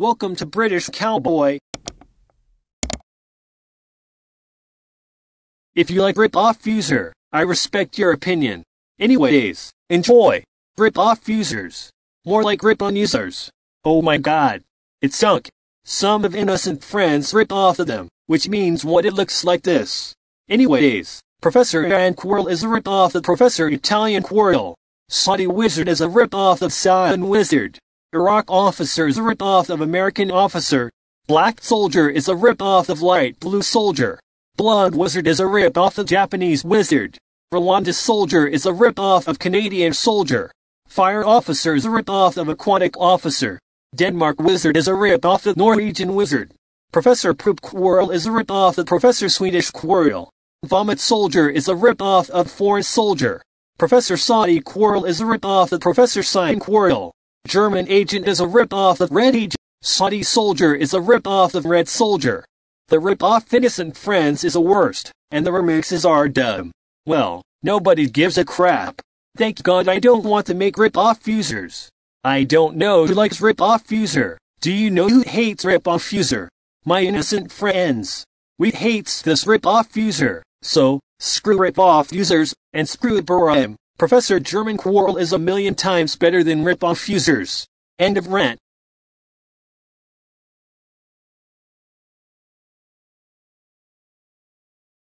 Welcome to British Cowboy. If you like Rip Off Fuser, I respect your opinion. Anyways, enjoy. Rip Off Fusers. More like Rip On Users. Oh my god. It sunk. Some of innocent friends rip off of them, which means what it looks like this. Anyways, Professor Iran Quirrell is a rip-off of Professor Italian Quirrell. Saudi Wizard is a rip-off of Cyan Wizard. Iraq Officer is a rip-off of American Officer. Black Soldier is a rip-off of Light Blue Soldier. Blood Wizard is a rip-off of Japanese Wizard. Rwanda Soldier is a rip-off of Canadian Soldier. Fire Officer is a rip-off of Aquatic Officer. Denmark Wizard is a rip-off of Norwegian Wizard. Professor Poop Quirrell is a rip-off of Professor Swedish Quirrell. Vomit Soldier is a rip-off of Forest Soldier. Professor Saudi Quirrell is a rip-off of Professor Cyan Quirrell. German Agent is a rip-off of Red Agent. Saudi Soldier is a rip-off of Red Soldier. The rip-off Innocent Friends is a worst, and the remixes are dumb. Well, nobody gives a crap. Thank God I don't want to make rip-off fusers. I don't know who likes rip-off fuser. Do you know who hates rip-off fuser? My innocent friends. We hates this rip-off fuser. So, screw rip-off users, and screw Burim. Professor German Quirrell is a million times better than rip-off users. End of rant.